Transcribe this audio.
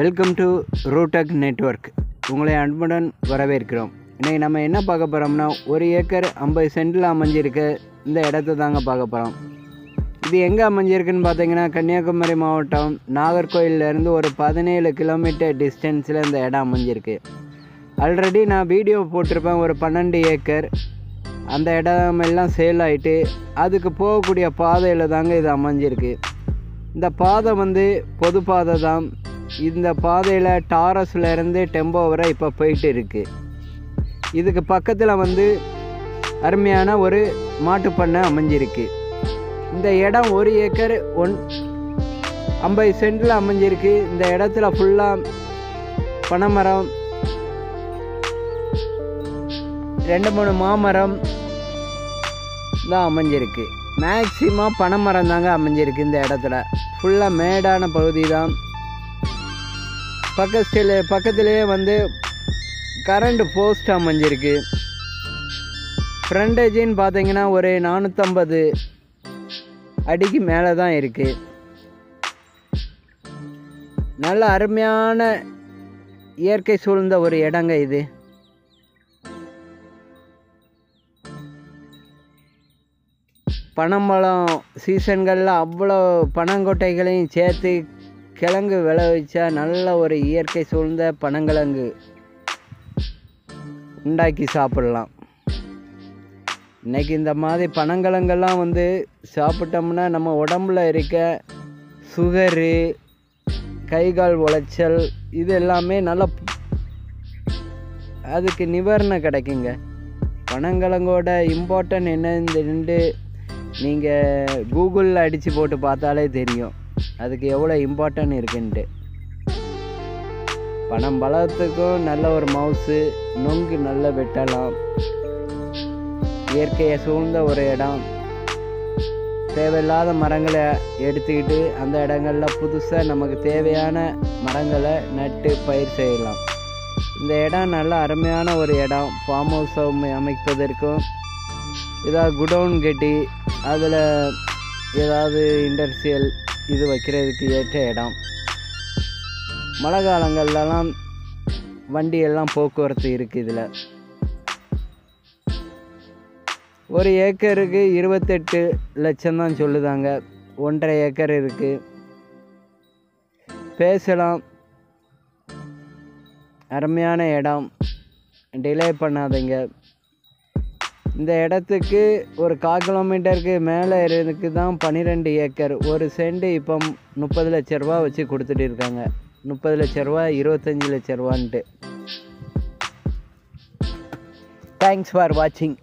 Welcome to ரூடெக் network உங்களை அன்புடன் வரவேற்கிறோம். இன்றைக்கி நம்ம என்ன பார்க்க போகிறோம்னா ஒரு ஏக்கர் ஐம்பது சென்டில் அமைஞ்சிருக்க. இந்த இடத்த தாங்க பார்க்க போகிறோம் இது எங்கே அமைஞ்சிருக்குன்னு பார்த்தீங்கன்னா கன்னியாகுமரி மாவட்டம் நாகர்கோயிலேருந்து ஒரு பதினேழு கிலோமீட்டர் டிஸ்டன்ஸில் இந்த இடம் அமைஞ்சிருக்கு. ஆல்ரெடி நான் வீடியோ போட்டிருப்பேன் ஒரு பன்னெண்டு ஏக்கர். அந்த இடமெல்லாம் சேல் ஆகிட்டு அதுக்கு போகக்கூடிய பாதையில் தாங்க இது அமைஞ்சிருக்கு. இந்த பாதை வந்து பொது பாதை தான். இந்த பாதையில் டாரஸ்லேருந்து டெம்போ வரை இப்போ போயிட்டு இருக்குது இதுக்கு பக்கத்தில் வந்து அருமையான ஒரு மாட்டுப்பண்ணை அமைஞ்சிருக்கு. இந்த இடம் ஒரு ஏக்கர் ஒன் ஐம்பது சென்டில் அமைஞ்சிருக்கு. இந்த இடத்துல ஃபுல்லாக பனைமரம் ரெண்டு மூணு மாமரம் தான் அமைஞ்சிருக்கு. மேக்சிமம் பனைமரம் தாங்க அமைஞ்சிருக்கு இந்த இடத்துல. ஃபுல்லாக மேடான பகுதி தான் பக்கத்தில் பக்கத்துலேயே வந்து கரண்ட் போஸ்ட் அமைஞ்சிருக்கு. ஃப்ரண்டேஜின்னு பார்த்தீங்கன்னா ஒரு நானூற்றம்பது அடிக்கு மேலே தான் இருக்குது நல்ல அருமையான இயற்கை சூழ்ந்த ஒரு இடங்க இது. பனம்பழம் சீசன்களில் அவ்வளோ பனங்கொட்டைகளையும் சேர்த்து கிழங்கு விளைவிச்சா நல்ல ஒரு இயற்கை சூழ்ந்த பனங்கிழங்கு உண்டாக்கி சாப்பிடலாம். இன்றைக்கி இந்த மாதிரி பனங்கிழங்கெல்லாம் வந்து சாப்பிட்டோம்னா நம்ம உடம்புல இருக்க சுகரு கை கால் உளைச்சல் இது எல்லாமே நல்லா அதுக்கு நிவாரணம் கிடைக்குங்க. பனங்கிழங்கோட இம்பார்ட்டன்ட் என்னன்னு நீங்கள் கூகுளில் அடித்து போட்டு பார்த்தாலே தெரியும். அதுக்கு எவ்வளோ இம்பார்ட்டன்ட் இருக்குன்ட்டு. பணம் பலத்துக்கும் நல்ல ஒரு மவுஸு நொங்கு நல்ல வெட்டலாம். இயற்கையை சூழ்ந்த ஒரு இடம். தேவையில்லாத மரங்களை எடுத்துக்கிட்டு அந்த இடங்களில் புதுசாக நமக்கு தேவையான மரங்களை நட்டு பயிர் செய்யலாம். இந்த இடம் நல்ல அருமையான ஒரு இடம். ஃபார்ம் ஹவுஸ் அமைப்பதற்கும் ஏதாவது குடவுன் கட்டி அதில் ஏதாவது இண்டஸ்ட்ரியல் இது வைக்கிறதுக்கு ஏற்ற இடம். மழை காலங்கள்லாம் வண்டியெல்லாம் போக்குவரத்து இருக்குது இதில். ஒரு ஏக்கருக்கு இருபத்தெட்டு லட்சம் தான் சொல்லுதாங்க. ஒன்றரை ஏக்கர் இருக்குது பேசலாம். அருமையான இடம். டிலே பண்ணாதீங்க. இந்த இடத்துக்கு ஒரு கால் கிலோமீட்டருக்கு மேலே இருக்கு தான் பன்னிரெண்டு ஏக்கர். ஒரு சென்ட் இப்போ முப்பது லட்ச ரூபா வச்சு கொடுத்துட்டு இருக்காங்க. முப்பது லட்ச ரூபா இருபத்தஞ்சி லட்ச ரூபான்ட்டு. தேங்க்ஸ் ஃபார் வாட்சிங்